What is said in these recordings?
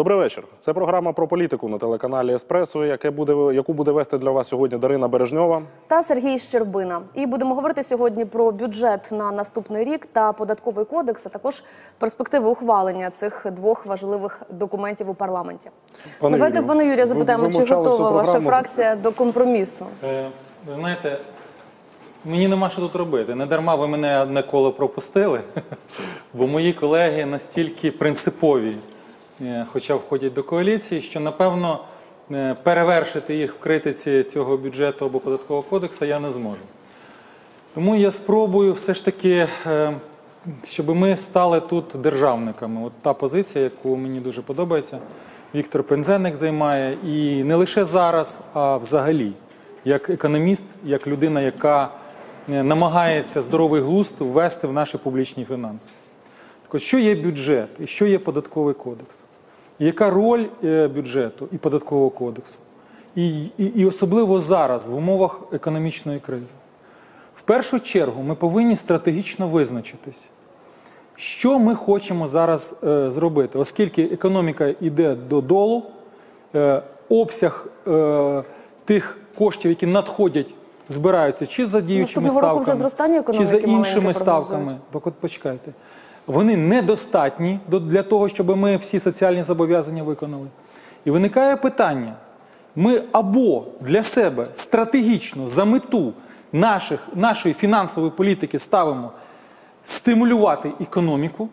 Добрий вечір. Це програма про політику на телеканалі Еспресо, яке буде, яку буде вести для вас сьогодні Дарина Бережньова. та Сергій Щербина. І будемо говорити сьогодні про бюджет на наступний рік та податковий кодекс, а також перспективи ухвалення цих двох важливих документів у парламенті. Пане Давайте, Юрію, пане Юрію, запитаємо, ви чи готова ваша фракція до компромісу? Е, Ви знаєте, мені нема що тут робити. Не дарма ви мене одне коло пропустили, бо мої колеги настільки принципові, хоча входять до коаліції, що напевно е, перевершити їх в критиці цього бюджету або податкового кодексу я не зможу. Тому я спробую все ж таки, е, щоб ми стали тут державниками. От та позиція, яку мені дуже подобається, Віктор Пензенник займає, і не лише зараз, а взагалі, як економіст, як людина, яка е, намагається здоровий глузд ввести в наші публічні фінанси. Так от, що є бюджет і що є податковий кодекс? І яка роль е, бюджету і податкового кодексу? І, і, і особливо зараз, в умовах економічної кризи. В першу чергу ми повинні стратегічно визначитись, що ми хочемо зараз е, зробити, оскільки економіка йде додолу, е, обсяг е, тих коштів, які надходять, збираються чи за діючими Наступного року ставками, вже зростання чи за іншими ставками. Так от почекайте. Вони недостатні для того, щоб ми всі соціальні зобов'язання виконали. І виникає питання: ми або для себе стратегічно за мету наших, нашої фінансової політики ставимо стимулювати економіку,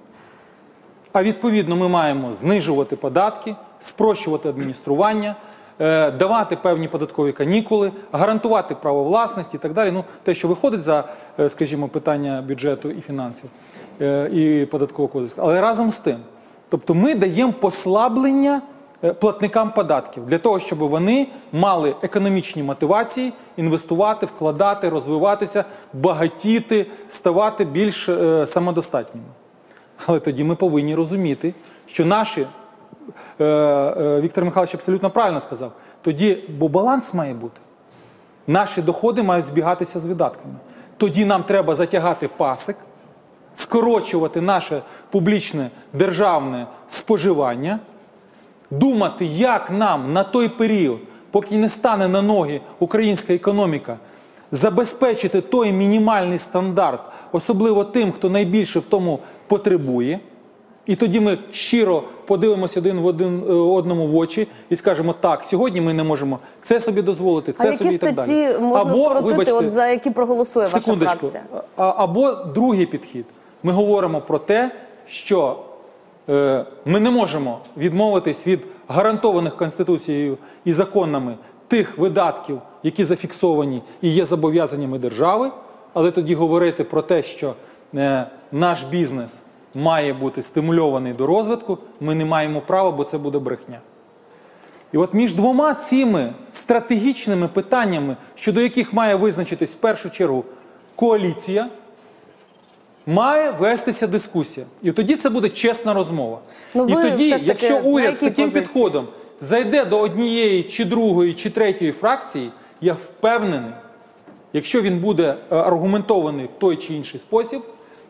а відповідно ми маємо знижувати податки, спрощувати адміністрування, е, давати певні податкові канікули, гарантувати право власності і так далі. Ну, те, що виходить за, е, скажімо, питання бюджету і фінансів і податкового кодексу. Але разом з тим, тобто ми даємо послаблення е, платникам податків для того, щоб вони мали економічні мотивації інвестувати, вкладати, розвиватися, багатіти, ставати більш е, самодостатніми. Але тоді ми повинні розуміти, що наші е, е, Віктор Михайлович абсолютно правильно сказав. Тоді, бо баланс має бути. Наші доходи мають збігатися з видатками. Тоді нам треба затягати пасик, скорочувати наше публічне державне споживання, думати, як нам на той період, поки не стане на ноги українська економіка, забезпечити той мінімальний стандарт, особливо тим, хто найбільше в тому потребує. І тоді ми щиро подивимося один в один е, одному в очі і скажемо, так, сьогодні ми не можемо це собі дозволити, це а собі і так далі. можна скоротити, вибачте, от за які проголосує ваша фракція? А- Або другий підхід. Ми говоримо про те, що е, ми не можемо відмовитись від гарантованих Конституцією і законами тих видатків, які зафіксовані і є зобов'язаннями держави, але тоді говорити про те, що е, наш бізнес має бути стимульований до розвитку, ми не маємо права, бо це буде брехня. І от між двома цими стратегічними питаннями, щодо яких має визначитись в першу чергу коаліція, має вестися дискусія. І тоді це буде чесна розмова. Ну, і тоді, все ж таки якщо уряд з таким позиції? підходом зайде до однієї чи другої, чи третьої фракції, я впевнений, якщо він буде е, аргументований в той чи інший спосіб,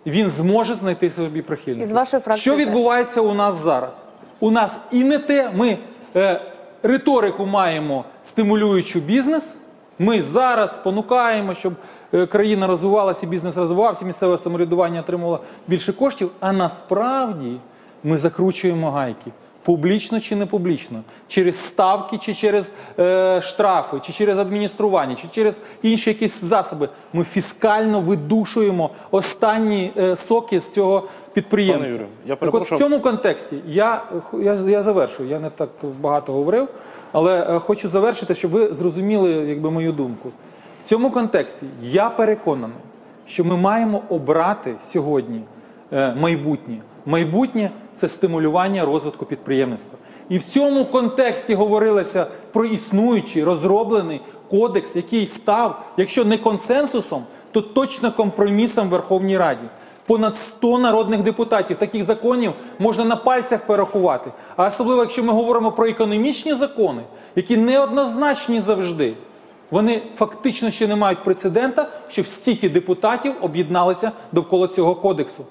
він зможе знайти собі прихильників. Із вашої фракції Що теж. відбувається у нас зараз? У нас і не те, ми е, риторику маємо стимулюючу бізнес. Ми зараз спонукаємо, щоб е, країна розвивалася, бізнес розвивався, місцеве самоврядування отримувало більше коштів. А насправді ми закручуємо гайки. Публічно чи не публічно, через ставки, чи через е, штрафи, чи через адміністрування, чи через інші якісь засоби. Ми фіскально видушуємо останні е, соки з цього підприємця. Пане Юрію, я так от в цьому контексті я, я, я завершую, я не так багато говорив, але е, хочу завершити, щоб ви зрозуміли якби, мою думку. В цьому контексті я переконаний, що ми маємо обрати сьогодні е, майбутнє. Майбутнє це стимулювання розвитку підприємництва. І в цьому контексті говорилося про існуючий розроблений кодекс, який став, якщо не консенсусом, то точно компромісом в Верховній Раді. Понад 100 народних депутатів таких законів можна на пальцях перерахувати. А особливо, якщо ми говоримо про економічні закони, які неоднозначні завжди, вони фактично ще не мають прецедента, щоб стільки депутатів об'єдналися довкола цього кодексу.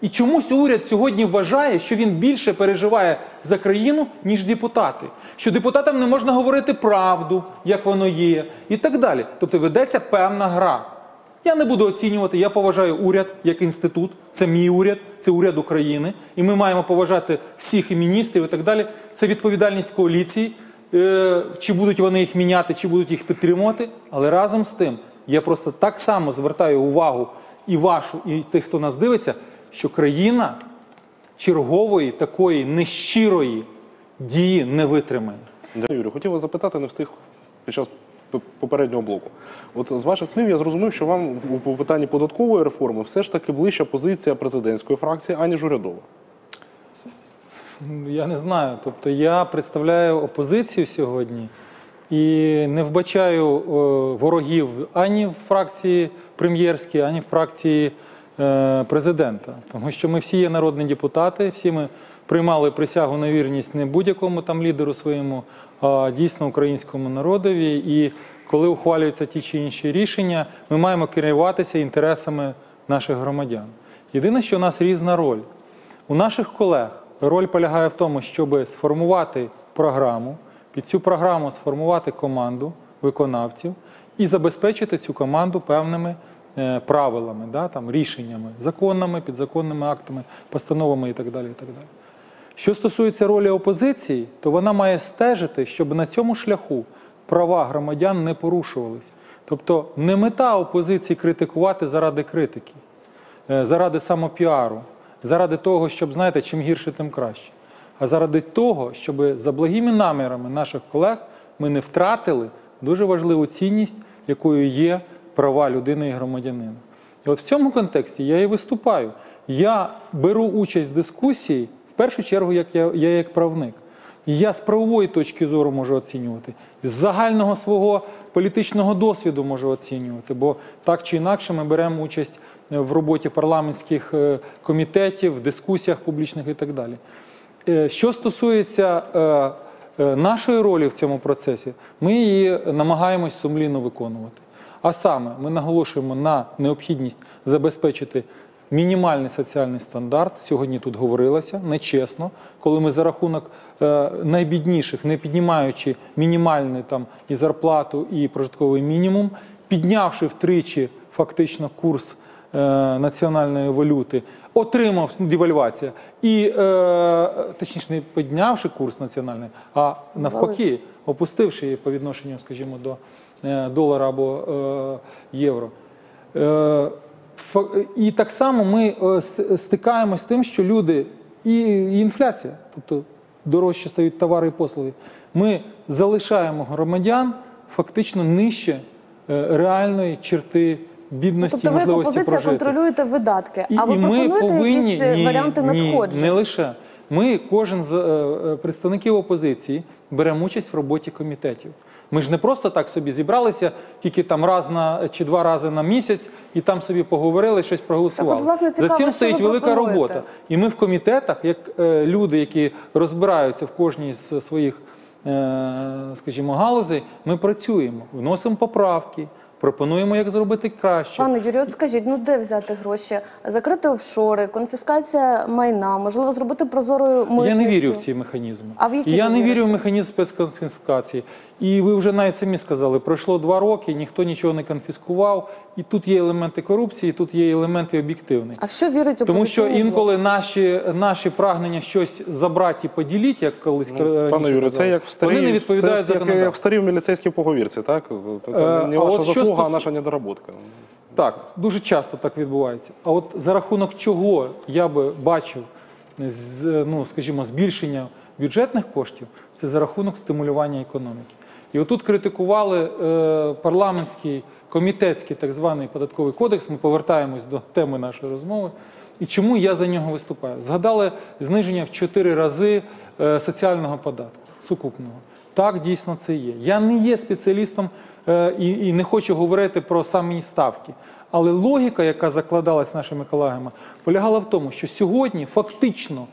І чомусь уряд сьогодні вважає, що він більше переживає за країну, ніж депутати. Що депутатам не можна говорити правду, як воно є, і так далі. Тобто ведеться певна гра. Я не буду оцінювати. Я поважаю уряд як інститут. Це мій уряд, це уряд України. І ми маємо поважати всіх і міністрів і так далі. Це відповідальність коаліції. Е, Чи будуть вони їх міняти, чи будуть їх підтримувати. Але разом з тим я просто так само звертаю увагу і вашу, і тих, хто нас дивиться, що країна чергової такої нещирої дії не витримає. Юрію. Хотів вас запитати, не встиг під час попереднього блоку. От з ваших слів я зрозумів, що вам у питанні податкової реформи все ж таки ближча позиція президентської фракції, аніж урядова. Я не знаю. Тобто я представляю опозицію сьогодні і не вбачаю е, ворогів ані в фракції прем'єрській, ані в фракції е, президента. Тому що ми всі є народні депутати, всі ми приймали присягу на вірність не будь-якому там лідеру своєму, дійсно українському народові. І коли ухвалюються ті чи інші рішення, ми маємо керуватися інтересами наших громадян. Єдине, що у нас різна роль. У наших колег роль полягає в тому, щоб сформувати програму, під цю програму сформувати команду виконавців і забезпечити цю команду певними е, правилами, да, там, рішеннями, законними, підзаконними актами, постановами і так далі. І так далі. Що стосується ролі опозиції, то вона має стежити, щоб на цьому шляху права громадян не порушувались. Тобто не мета опозиції критикувати заради критики, е, заради самопіару, заради того, щоб, знаєте, чим гірше, тим краще. А заради того, щоб за благими намірами наших колег ми не втратили дуже важливу цінність, якою є права людини і громадянина. І от в цьому контексті я і виступаю. Я беру участь в дискусії, першу чергу, як я, я як правник. І я з правової точки зору можу оцінювати, з загального свого політичного досвіду можу оцінювати, бо так чи інакше ми беремо участь в роботі парламентських е, комітетів, в дискусіях публічних і так далі. Е, Що стосується е, нашої ролі в цьому процесі, ми її намагаємось сумлінно виконувати. А саме ми наголошуємо на необхідність забезпечити мінімальний соціальний стандарт. Сьогодні тут говорилося нечесно, коли ми за рахунок е, найбідніших, не піднімаючи мінімальну там і зарплату, і прожитковий мінімум, піднявши втричі фактично курс е, національної валюти, отримав ну, девальвація, і е, точніше, не піднявши курс національний, а навпаки, опустивши її по відношенню, скажімо, до долара або е, євро. Е, і так само ми е, стикаємось з тим, що люди і, інфляція, тобто дорожче стають товари і послуги. Ми залишаємо громадян фактично нижче е, реальної черти бідності Тобто ви як опозиція контролюєте видатки, а ви і пропонуєте повинні якісь е, ні, варіанти ні, надходжень? Не лише ми, кожен з представників опозиції, беремо участь в роботі комітетів. Ми ж не просто так собі зібралися, тільки там раз на чи два рази на місяць, і там собі поговорили, щось проголосували. Так от, власне, цікаво, За цим стоїть велика робота. І ми в комітетах, як е, люди, які розбираються в кожній з своїх, е, скажімо, галузей, ми працюємо, вносимо поправки, пропонуємо, як зробити краще. Пане Юрію, от скажіть, ну де взяти гроші? Закрити офшори, конфіскація майна, можливо, зробити прозорою митницю? Я не вірю в ці механізми. А в які я не вірю в механізм спецконфіскації. І ви вже навіть самі сказали, пройшло два роки, ніхто нічого не конфіскував, і тут є елементи корупції, і тут є елементи об'єктивні. А в що вірить Тому що інколи наші, наші прагнення щось забрати і поділити, як колись Ну, Пане Юрію, це як в старій, вони не відповідають це як, як в старій міліцейській поговірці, так? Це Е, не а ваша заслуга, а наша недоработка. Так, дуже часто так відбувається. А от за рахунок чого я би бачив, з- ну, скажімо, збільшення бюджетних коштів, це за рахунок стимулювання економіки. І отут критикували е, парламентський комітетський так званий податковий кодекс. Ми повертаємось до теми нашої розмови. І чому я за нього виступаю? Згадали зниження в 4 рази е, соціального податку сукупного. Так, дійсно це є. Я не є спеціалістом е, і, і не хочу говорити про самі ставки. Але логіка, яка закладалась нашими колегами, полягала в тому, що сьогодні фактично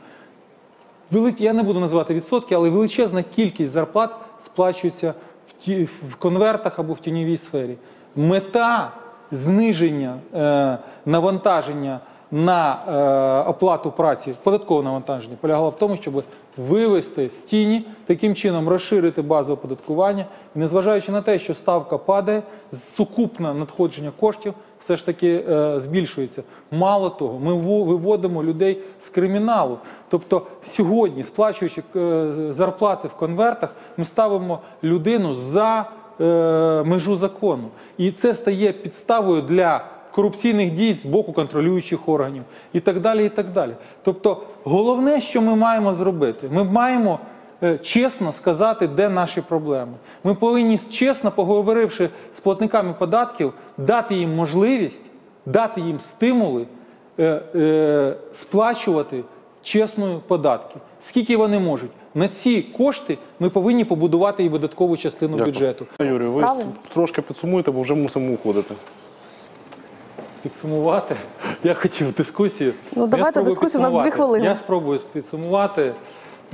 я не буду називати відсотки, але величезна кількість зарплат сплачується в, ті, в конвертах або в тіньовій сфері. Мета зниження е, навантаження на е, оплату праці, податкове навантаження полягало в тому, щоб вивести з тіні, таким чином розширити базу оподаткування. І незважаючи на те, що ставка падає, сукупне надходження коштів все ж таки е, збільшується. Мало того, ми во- виводимо людей з криміналу. Тобто сьогодні, сплачуючи е, зарплати в конвертах, ми ставимо людину за е, межу закону. І це стає підставою для корупційних дій з боку контролюючих органів і так далі. і так далі. Тобто, головне, що ми маємо зробити, ми маємо чесно сказати, де наші проблеми. Ми повинні чесно, поговоривши з платниками податків, дати їм можливість, дати їм стимули е, е, сплачувати чесно податки. Скільки вони можуть? На ці кошти ми повинні побудувати і видаткову частину Дякую. бюджету. Юрію, ви Правильно. трошки підсумуєте, бо вже мусимо уходити. підсумувати. Я хотів дискусію. Ну, давайте дискусію, у нас дві хвилини. Я спробую підсумувати.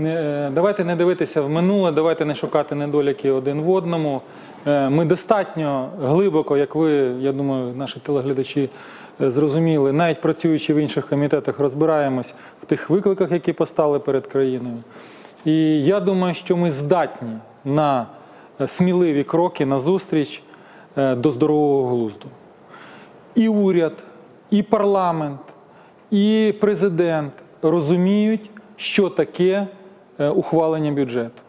Е, Давайте не дивитися в минуле, давайте не шукати недоліки один в одному. Е, Ми достатньо глибоко, як ви, я думаю, наші телеглядачі е, зрозуміли, навіть працюючи в інших комітетах, розбираємось в тих викликах, які постали перед країною. І я думаю, що ми здатні на сміливі кроки на зустріч е, до здорового глузду і уряд, і парламент, і президент розуміють, що таке ухвалення бюджету.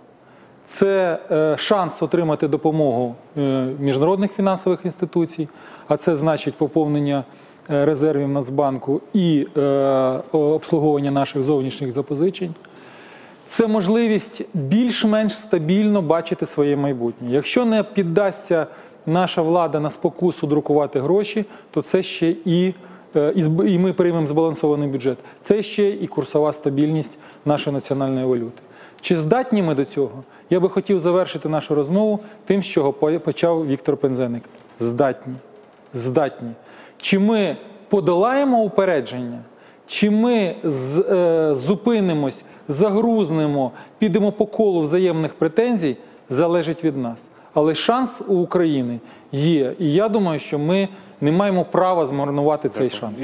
Це е, шанс отримати допомогу е, міжнародних фінансових інституцій, а це значить поповнення е, резервів Нацбанку і е, обслуговування наших зовнішніх запозичень. Це можливість більш-менш стабільно бачити своє майбутнє. Якщо не піддасться наша влада на спокусу друкувати гроші, то це ще і, е, і ми приймемо збалансований бюджет. Це ще і курсова стабільність нашої національної валюти. Чи здатні ми до цього? Я би хотів завершити нашу розмову тим, з чого почав Віктор Пензеник. Здатні. Здатні. Чи ми подолаємо упередження? Чи ми з, е, зупинимось, загрузнемо, підемо по колу взаємних претензій, залежить від нас. Але шанс у України є. І я думаю, що ми не маємо права змарнувати цей шанс.